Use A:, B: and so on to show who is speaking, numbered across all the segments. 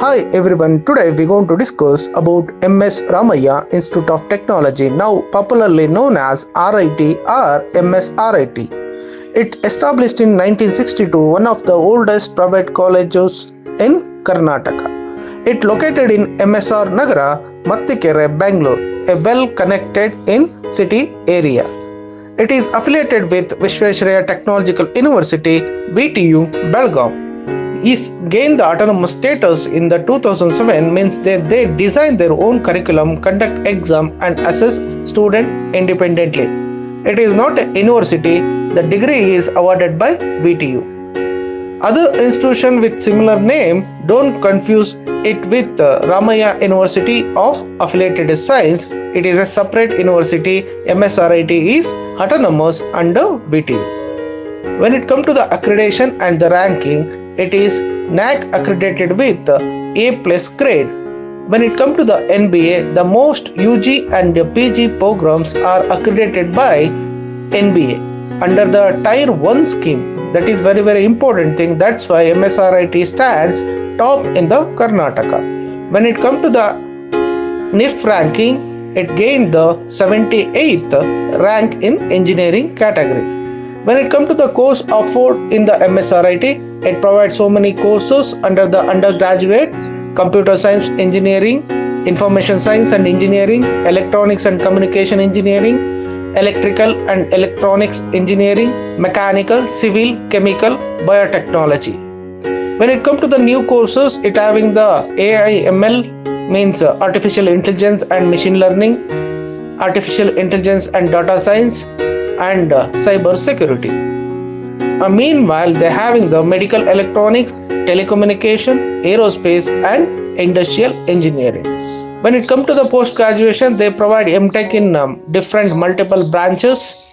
A: Hi everyone, today we're going to discuss about MS Ramaiah Institute of Technology, now popularly known as RIT or MS RIT. It established in 1962, one of the oldest private colleges in Karnataka. It located in MSR Nagara, Mathikere, Bangalore, a well-connected in city area. It is affiliated with Visvesvaraya Technological University, VTU, Belgaum is gained the autonomous status in the 2007 means that they design their own curriculum conduct exam and assess student independently. It is not a university. The degree is awarded by vtu other institution with similar name don't confuse it with uh, Ramaiah university of affiliated science. It is a separate university. Msrit is autonomous under vtu when it comes to the accreditation and the ranking it is NAAC accredited with A plus grade. When it comes to the NBA, the most UG and PG programs are accredited by NBA under the Tier 1 scheme. That is very very important thing. That's why MSRIT stands top in the Karnataka. When it comes to the NIRF ranking, it gained the 78th rank in engineering category. When it comes to the course offered in the MSRIT, it provides so many courses under the undergraduate, computer science engineering, information science and engineering, electronics and communication engineering, electrical and electronics engineering, mechanical, civil, chemical, biotechnology. When it comes to the new courses, it having the AI ML means uh, artificial intelligence and machine learning, artificial intelligence and data science, and uh, cyber security. Uh, meanwhile, they're having the medical electronics, telecommunication, aerospace, and industrial engineering. When it comes to the post graduation, they provide MTech in um, different multiple branches,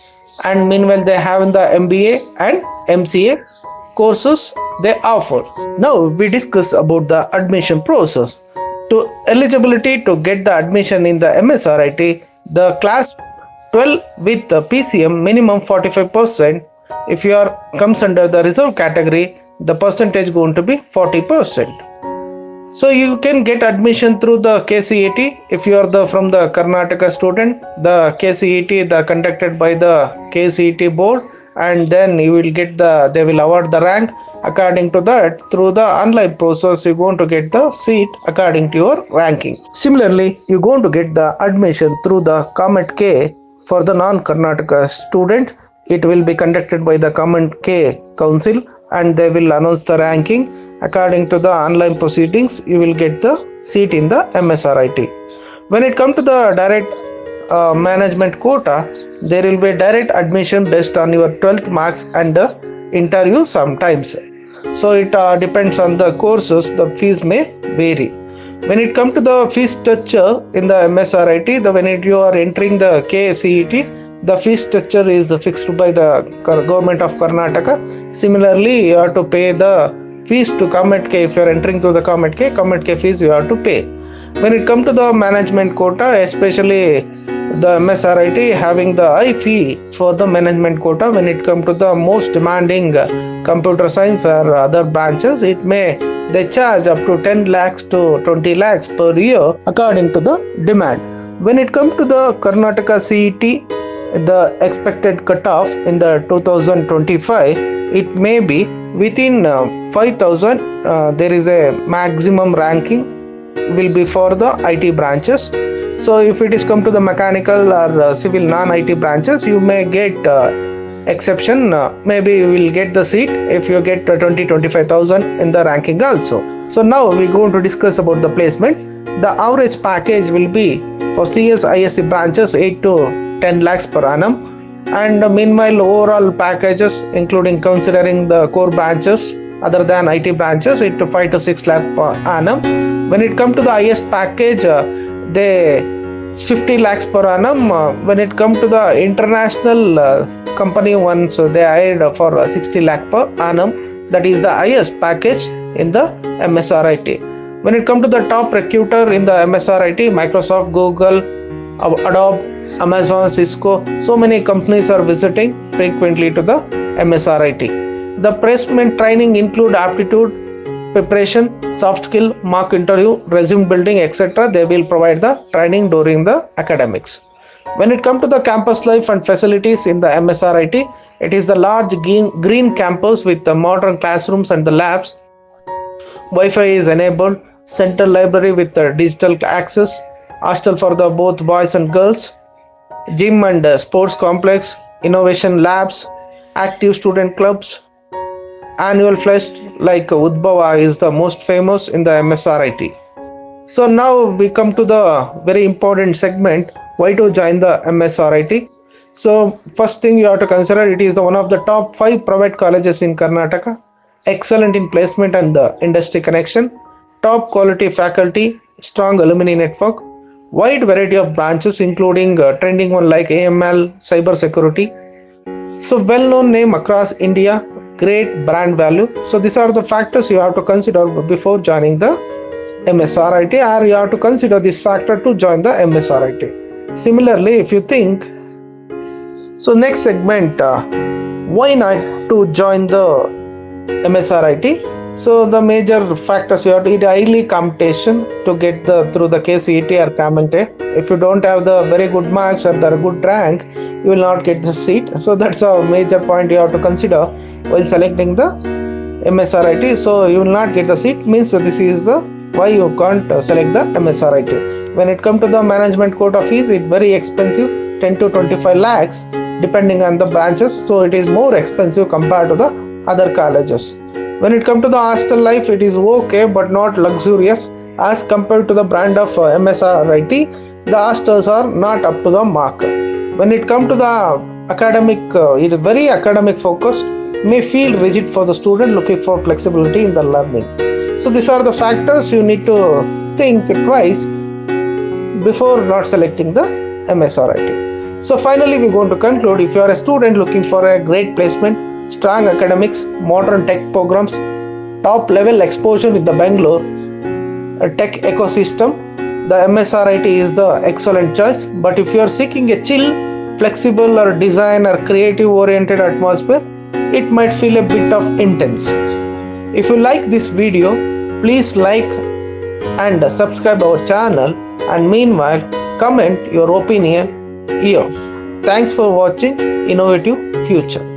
A: and meanwhile, they have in the MBA and MCA courses they offer. Now, we discuss about the admission process. To eligibility to get the admission in the MSRIT, the class 12 with the PCM minimum 45% if you are comes under the reserve category the percentage going to be 40% so you can get admission through the KCET if you are the from the Karnataka student the KCET the conducted by the KCET board and then you will get the they will award the rank according to that. Through the online process you're going to get the seat according to your ranking. Similarly you're going to get the admission through the COMEDK for the non-karnataka student it will be conducted by the COMEDK Council and they will announce the ranking. According to the online proceedings, you will get the seat in the MSRIT. When it comes to the direct uh, management quota, there will be direct admission based on your 12th marks and the interview sometimes. So it uh, depends on the courses, the fees may vary. When it comes to the fee structure in the MSRIT, the when it, you are entering the KCET, the fee structure is fixed by the government of Karnataka. Similarly, you have to pay the fees to COMEDK. If you are entering through the COMEDK, Comet K fees you have to pay. When it comes to the management quota, especially the MSRIT having the high fee for the management quota when it comes to the most demanding computer science or other branches, it may they charge up to 10 lakhs to 20 lakhs per year according to the demand. When it comes to the Karnataka CET, the expected cutoff in the 2025 it may be within uh, 5000 uh, there is a maximum ranking will be for the IT branches. So if it is come to the mechanical or uh, civil non IT branches you may get uh, exception. Uh, maybe you will get the seat if you get 20 25000 in the ranking also. So now we're going to discuss about the placement. The average package will be for CS ISC branches 8 to 10 lakhs per annum. And meanwhile overall packages including considering the core branches other than IT branches it to 5 to 6 lakh per annum. When it comes to the highest package uh, they 50 lakhs per annum. Uh, when it comes to the international uh, company ones uh, they hired for 60 lakh per annum. That is the highest package in the MSRIT when it comes to the top recruiter in the MSRIT Microsoft Google Adobe, Amazon, Cisco, so many companies are visiting frequently to the MSRIT. The placement training include aptitude preparation, soft skill, mock interview, resume building, etc. They will provide the training during the academics. When it comes to the campus life and facilities in the MSRIT, it is the large green, campus with the modern classrooms and the labs. Wi-Fi is enabled, central library with the digital access, hostel for the both boys and girls, gym and uh, sports complex, innovation labs, active student clubs, annual fest like Udbhava is the most famous in the MSRIT. So now we come to the very important segment why to join the MSRIT. So first thing you have to consider it is one of the top five private colleges in Karnataka, excellent in placement and the industry connection, top quality faculty, strong alumni network, wide variety of branches including uh, trending one like AML, cyber security. So well-known name across India, great brand value. So these are the factors you have to consider before joining the MSRIT or you have to consider this factor to join the MSRIT. Similarly, if you think, so next segment, uh, why not to join the MSRIT? So hmm. the major factors you have to it highly competition to get the through the KCET or COMEDK. If you don't have the very good marks or the good rank, you will not get the seat. So that's a major point you have to consider while selecting the MSRIT. So you will not get the seat means this is the why you can't select the MSRIT. When it comes to the management quota fees, it's very expensive, 10 to 25 lakhs depending on the branches. So it is more expensive compared to the other colleges. When it comes to the hostel life, it is okay but not luxurious as compared to the brand of uh, MSRIT. The hostels are not up to the mark. When it comes to the academic, uh, it is very academic focused. May feel rigid for the student looking for flexibility in the learning. So these are the factors you need to think twice before not selecting the MSRIT. So finally, we're going to conclude. If you are a student looking for a great placement, strong academics, modern tech programs, top level exposure with the Bangalore tech ecosystem, the MSRIT is the excellent choice. But if you are seeking a chill, flexible, or design or creative oriented atmosphere, it might feel a bit of intense. If you like this video, please like and subscribe our channel and meanwhile comment your opinion here. Thanks for watching Innovative Future.